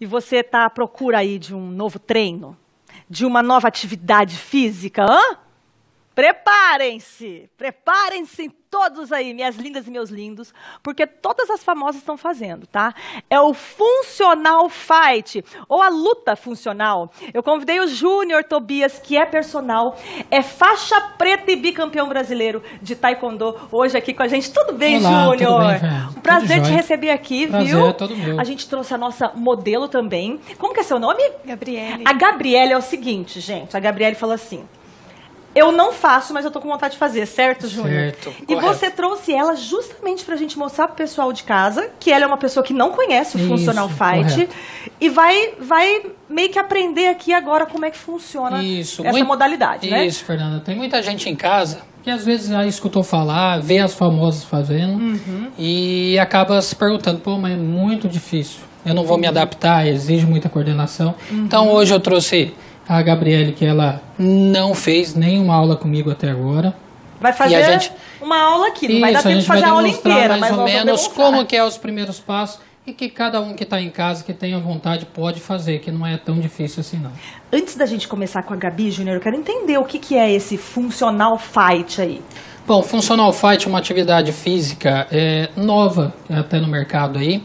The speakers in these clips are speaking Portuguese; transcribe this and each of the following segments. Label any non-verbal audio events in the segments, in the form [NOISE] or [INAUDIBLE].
e você está à procura aí de um novo treino, de uma nova atividade física, hã? Preparem-se, preparem-se todos aí, minhas lindas e meus lindos, porque todas as famosas estão fazendo, tá? É o Funcional Fight, ou a luta funcional. Eu convidei o Júnior Tobias, que é personal, é faixa preta e bicampeão brasileiro de Taekwondo, hoje aqui com a gente. Tudo bem, Júnior? Um prazer te receber aqui, prazer, viu? É todo meu. A gente trouxe a nossa modelo também. Como que é seu nome? Gabriele. A Gabriele é o seguinte, gente. A Gabriele falou assim: eu não faço, mas eu tô com vontade de fazer, certo, Júnior? Certo. E correto. você trouxe ela justamente pra gente mostrar pro pessoal de casa que ela é uma pessoa que não conhece o Isso, Funcional Fight correto. e vai, vai meio que aprender aqui agora como é que funciona Isso, essa muito- modalidade, né? Isso, Fernanda. Tem muita gente em casa que às vezes já escutou falar, vê as famosas fazendo Uhum. e acaba se perguntando, pô, mas é muito difícil. Eu não vou me adaptar, exige muita coordenação. Uhum. Então hoje eu trouxe a Gabriele, que ela não fez nenhuma aula comigo até agora. Vai fazer gente- uma aula aqui, não vai dar Isso, tempo de fazer a aula inteira, mais mas ou menos como que é os primeiros passos e que cada um que está em casa, que tenha vontade, pode fazer, que não é tão difícil assim não. Antes da gente começar com a Gabi, Júnior, eu quero entender o que, que é esse Funcional Fight aí. Bom, Funcional Fight é uma atividade física é, nova até no mercado aí.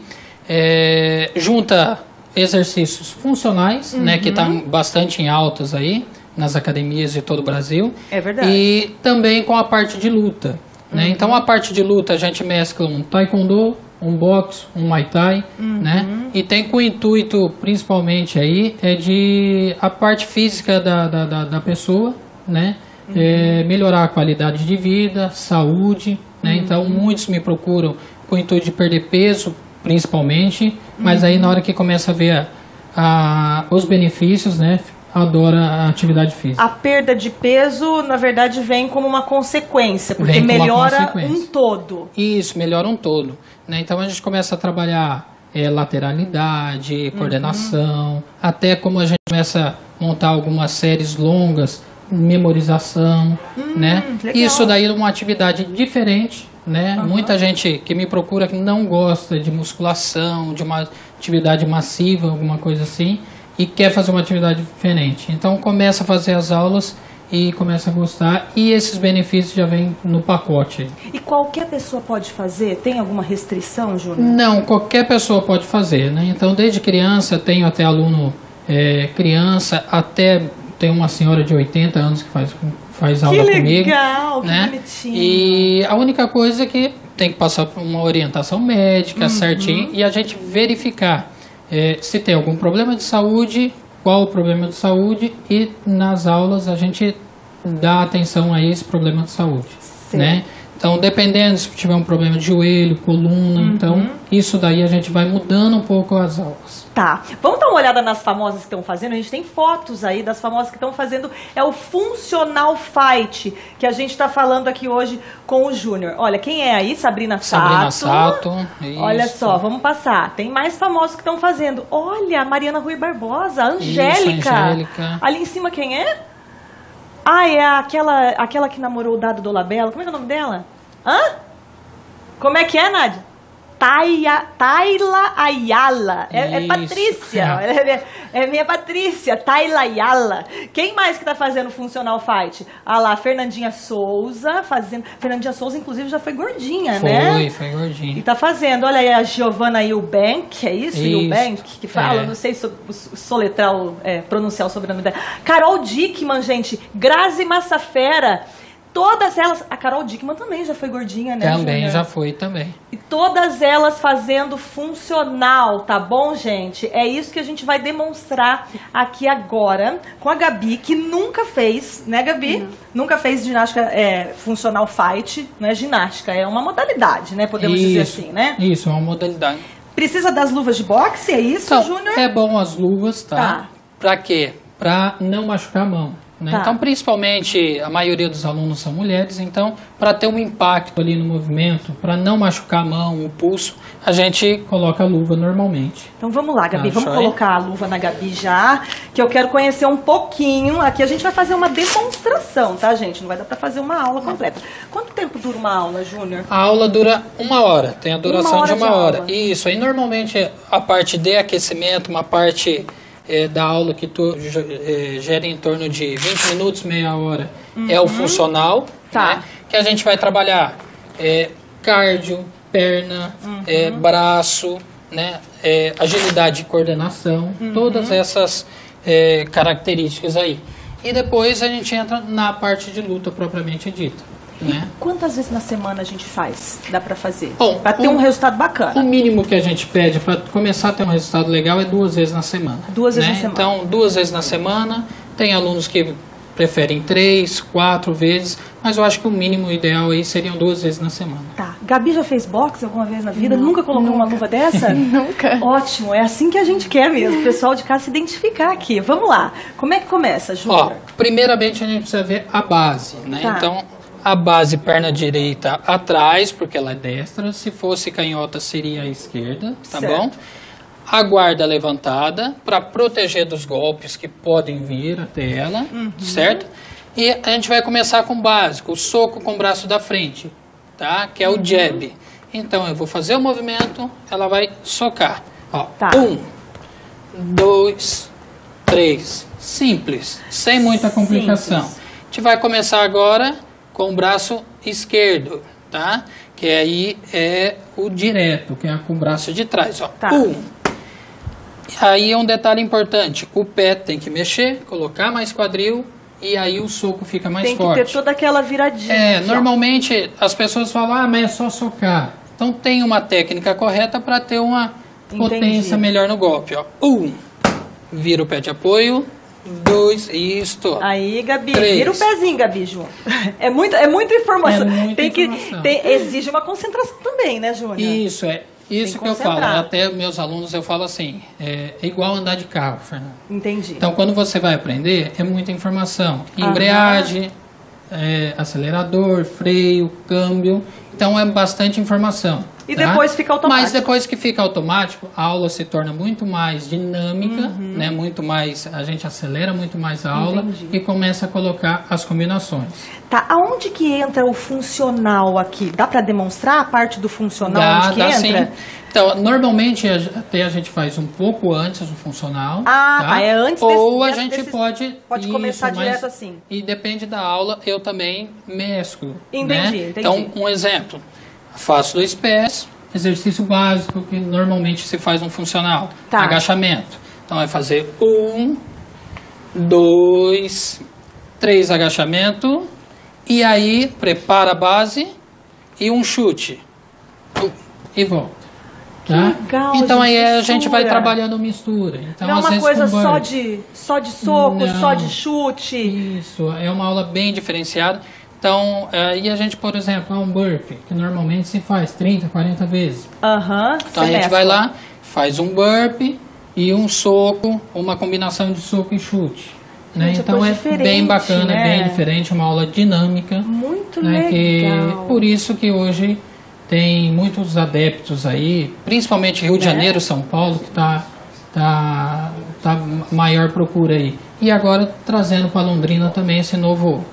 É, junta exercícios funcionais, né, que estão bastante em altas aí nas academias de todo o Brasil. É verdade. E também com a parte de luta. Né? Então a parte de luta a gente mescla um taekwondo, um boxe, um muay thai, né? E tem com o intuito principalmente aí é de a parte física da, da, da, da pessoa, né? É, melhorar a qualidade de vida, saúde, né? Então muitos me procuram com o intuito de perder peso, principalmente, mas aí na hora que começa a ver a- os benefícios, né? Adora a atividade física. A perda de peso, na verdade, vem como uma consequência, porque melhora consequência. um todo. Isso, melhora um todo. Né? Então a gente começa a trabalhar é, lateralidade, coordenação, até como a gente começa a montar algumas séries longas, memorização, né? legal. Isso daí é uma atividade diferente, né? Muita gente que me procura que não gosta de musculação, de uma atividade massiva, alguma coisa assim, e quer fazer uma atividade diferente. Então começa a fazer as aulas e começa a gostar e esses benefícios já vêm no pacote. E qualquer pessoa pode fazer? Tem alguma restrição, Júnior? Não, qualquer pessoa pode fazer, né? Então, desde criança, tenho até aluno é, criança, até tem uma senhora de 80 anos que faz, faz aula Que comigo. legal, que né? bonitinho. E a única coisa é que tem que passar por uma orientação médica Uhum. certinho e a gente verificar é, se tem algum problema de saúde, qual o problema de saúde e nas aulas a gente dá atenção a esse problema de saúde, né? Então, dependendo se tiver um problema de joelho, coluna, Uhum. então isso daí a gente vai mudando um pouco as aulas. Tá, vamos dar uma olhada nas famosas que estão fazendo. A gente tem fotos aí das famosas que estão fazendo. É o Funcional Fight, que a gente está falando aqui hoje com o Júnior. Olha, quem é aí? Sabrina Sato. Sabrina Sato, Olha isso. só, vamos passar. Tem mais famosos que estão fazendo. Olha, Mariana Rui Barbosa, Angélica. Angélica. Ali em cima quem é? Ah, é aquela, aquela que namorou o Dado Dolabella. Como é é o nome dela? Hã? Como é que é, Nádia? Taia, Tayla Ayala. É, é. Patrícia. [LAUGHS] É, é minha Patrícia, Tayla Ayala. Quem mais que tá fazendo Funcional Fight? Ah lá, Fernandinha Souza fazendo. Fernandinha Souza, inclusive, já foi gordinha, Foi, né? foi E gordinho. tá fazendo, olha aí a Giovanna Eubank, é isso? Isso. Eubank que fala, É. não sei so, soletrar, é, pronunciar o sobrenome dela. Carol Dickman, gente, Grazi Massafera, todas elas, a Carol Dickman também já foi gordinha, né? Também Júnior? já foi também. E todas elas fazendo funcional, tá bom, gente? É isso que a gente vai demonstrar aqui agora com a Gabi, que nunca fez, né, Gabi? Nunca fez ginástica é, funcional fight, não é ginástica, é uma modalidade, né? Podemos dizer Isso, assim, né? Isso, é uma modalidade. Precisa das luvas de boxe, é isso, Então, Júnior? é bom as luvas, tá? Tá. Pra quê? Pra não machucar a mão. Né? Tá. Então, principalmente, a maioria dos alunos são mulheres, então, para ter um impacto ali no movimento, para não machucar a mão, o pulso, a gente coloca a luva normalmente. Então vamos lá, Gabi, Tá, vamos joia? colocar a luva na Gabi já, que eu quero conhecer um pouquinho. Aqui a gente vai fazer uma demonstração, tá, gente? Não vai dar pra fazer uma aula completa. Quanto tempo dura uma aula, Júnior? A aula dura uma hora, tem a duração hora de uma de hora. aula. Isso, aí normalmente a parte de aquecimento, uma parte eh, da aula que tu, eh, gera em torno de 20 minutos, meia hora, é o funcional, Uhum. Tá. né? que a gente vai trabalhar eh, cardio, perna, Uhum. eh, braço, né? eh, agilidade e coordenação, Uhum. todas essas eh, características aí. E depois a gente entra na parte de luta propriamente dita. Né? Quantas vezes na semana a gente faz? Dá pra fazer? Pra ter o- um resultado O bacana. mínimo que a gente pede para começar a ter um resultado legal é duas vezes na semana. Duas vezes né? na semana. Então, duas vezes na semana. Tem alunos que preferem três, quatro vezes, mas eu acho que o mínimo ideal aí seriam duas vezes na semana. Tá. Gabi já fez boxe alguma vez na vida? nunca colocou uma luva dessa? [LAUGHS] Nunca. Ótimo, é assim que a gente quer mesmo, o pessoal de casa se identificar aqui. Vamos lá. Como é que começa, Ó, Júnior? primeiramente a gente precisa ver a base, né? Tá. Então, a base perna direita atrás, porque ela é destra. Se fosse canhota, seria a esquerda, tá Certo. bom? A guarda levantada para proteger dos golpes que podem vir até ela, Uhum. certo? E a gente vai começar com o básico, o soco com o braço da frente, tá? Que é Uhum. o jab. Então, eu vou fazer o movimento, ela vai socar. Ó, Tá. um, dois, três. Simples, sem muita complicação. Simples. A gente vai começar agora com o braço esquerdo, tá? Que aí é o direto, que é com o braço de trás, ó. Tá. Um. Aí é um detalhe importante, o pé tem que mexer, colocar mais quadril e aí o soco fica mais Tem que forte. ter toda aquela viradinha. É, normalmente as pessoas falam, ah, mas é só socar. Então tem uma técnica correta para ter uma Entendi. potência melhor no golpe. Ó. Um, vira o pé de apoio. Dois, isto. Aí, Gabi, Três. vira o pezinho, Gabi, junto. [LAUGHS] É, muita, é muita informação. É muita tem que, informação. tem- exige uma concentração também, né, Júnior? Isso, é. Isso que eu que falo. Até meus alunos eu falo assim, é, é igual andar de carro, Fernando. Entendi. Então, quando você vai aprender, é muita informação. Embreagem, é, acelerador, freio, câmbio. Então, é bastante informação. E tá? depois fica automático. Mas depois que fica automático, a aula se torna muito mais dinâmica, Uhum. né? Muito mais, a gente acelera muito mais a aula Entendi. e começa a colocar as combinações. Tá, aonde que entra o funcional aqui? Dá pra demonstrar a parte do funcional Dá, onde que dá entra? sim. Então, normalmente a- até a gente faz um pouco antes do funcional. Ah, tá? é antes Ou desse- a gente desses- pode. pode começar mas- direto assim. E depende da aula, eu também mesclo. Entendi, né? entendi. Então, um exemplo. Faço dois pés, exercício básico que normalmente se faz um funcional. Tá. Agachamento. Então, vai fazer um, dois, três agachamento. E aí, prepara a base e um chute. E volta. Tá? legal, então aí gente, a gente vai mistura. trabalhando mistura. Então, Não é uma coisa só de, só de soco, Não. só de chute. Isso, é uma aula bem diferenciada. Então, aí a gente, por exemplo, é um burpee, que normalmente se faz 30, 40 vezes. Aham. Então a gente vai lá, faz um burpee e um soco, uma combinação de soco e chute. Né? É Então é bem bacana, né? é bem diferente, uma aula dinâmica. Muito né? Que, legal. por isso que hoje tem muitos adeptos aí, principalmente Rio de Né? Janeiro, São Paulo, que tá, tá, tá maior procura aí. E agora trazendo para Londrina também esse novo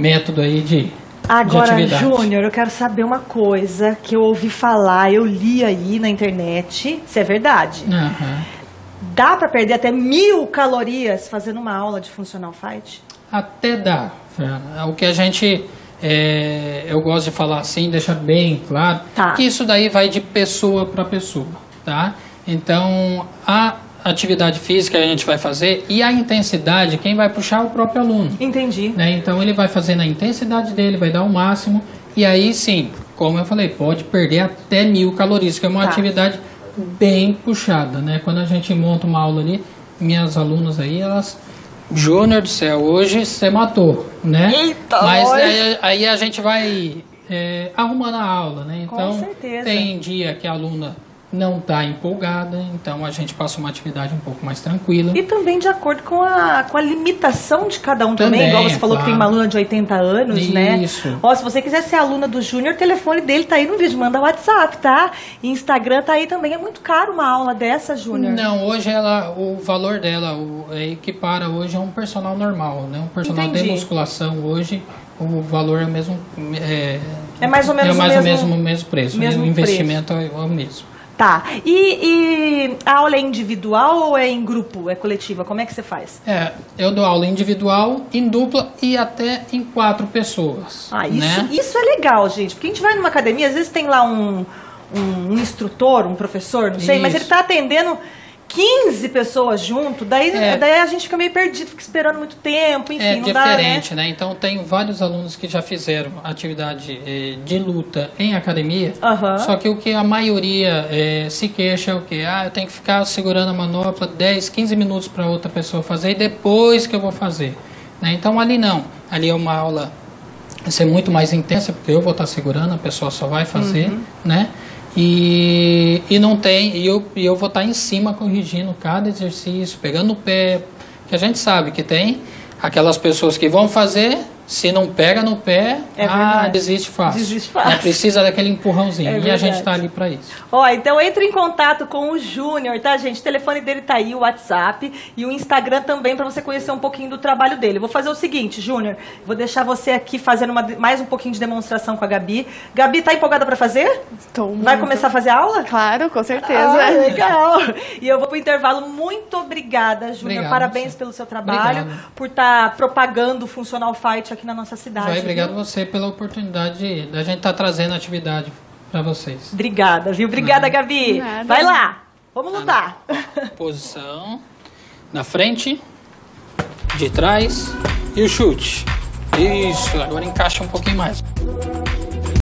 método aí de, Agora. Júnior, eu quero saber uma coisa que eu ouvi falar, eu li aí na internet, se é verdade. Aham. Dá pra perder até mil calorias fazendo uma aula de Funcional Fight? Até dá. Fernanda. O que a gente. é, eu gosto de falar assim, deixar bem claro, Tá. que isso daí vai de pessoa para pessoa, tá? Então, a atividade física a gente vai fazer e a intensidade, quem vai puxar é o próprio aluno. Entendi. né? Então, ele vai fazer na intensidade dele, vai dar o máximo, e aí sim, como eu falei, pode perder até mil calorias, que é uma Tá. atividade bem puxada, né? Quando a gente monta uma aula ali, minhas alunas aí, elas. Júnior do céu, hoje você matou, né? Eita, Mas aí, aí a gente vai é, arrumando a aula, né? Com Então, certeza. tem dia que a aluna não está empolgada, então a gente passa uma atividade um pouco mais tranquila. E também de acordo com a, com a limitação de cada um também, Também, igual você é falou que tem uma claro. aluna de 80 anos, né? Isso. Ó, se você quiser ser aluna do Júnior, o telefone dele tá aí no vídeo, manda WhatsApp, tá? Instagram tá aí também. É muito caro uma aula dessa, Júnior. Não, hoje ela, o valor dela o, é, equipara hoje a um personal normal, né? Um personal Entendi. de musculação hoje, o valor é o mesmo. É, É mais ou menos é mais o mesmo- mesmo, o mesmo preço. mesmo o investimento é o mesmo. Tá. E, e a aula é individual ou é em grupo? É coletiva? Como é que você faz? É, eu dou aula individual, em dupla e até em quatro pessoas. Ah, isso, né? isso é legal, gente. Porque a gente vai numa academia, às vezes tem lá um, um, um instrutor, um professor, não sei, mas ele Isso. tá atendendo 15 pessoas junto, daí, É. daí a gente fica meio perdido, fica esperando muito tempo, enfim, É não dá, né? diferente, né? Então, tem vários alunos que já fizeram atividade eh, de luta em academia. Aham. Só que o que a maioria eh, se queixa é o que? Ah, eu tenho que ficar segurando a manopla 10, 15 minutos para outra pessoa fazer e depois que eu vou fazer. né? Então, ali não. Ali é uma aula ser muito mais intensa, porque eu vou estar segurando, a pessoa só vai fazer, Uhum. né? E, e não tem, e eu, e eu vou estar em cima corrigindo cada exercício, pegando no pé, que a gente sabe que tem aquelas pessoas que vão fazer, se não pega no pé, É ah, desiste fácil. Desiste fácil. Né? Precisa daquele empurrãozinho. [LAUGHS] É e a gente está ali para isso. Ó, então entre em contato com o Júnior, tá, gente? O telefone dele tá aí, o WhatsApp e o Instagram também para você conhecer um pouquinho do trabalho dele. Vou fazer o seguinte, Júnior, vou deixar você aqui fazendo uma- mais um pouquinho de demonstração com a Gabi. Gabi, tá empolgada para fazer? Estou Vai muito. começar a fazer aula? Claro, com certeza. Ah, legal. [LAUGHS] E eu vou pro intervalo. Muito obrigada, Júnior. Parabéns você. pelo seu trabalho, Obrigado. por estar propagando o Funcional Fight aqui na nossa cidade. Vai, obrigado viu? você pela oportunidade da gente estar trazendo atividade para vocês. Obrigada, viu? Obrigada, Gabi. Nada. Vai lá. Vamos lutar. Posição na frente, de trás e o chute. Isso, agora encaixa um pouquinho mais.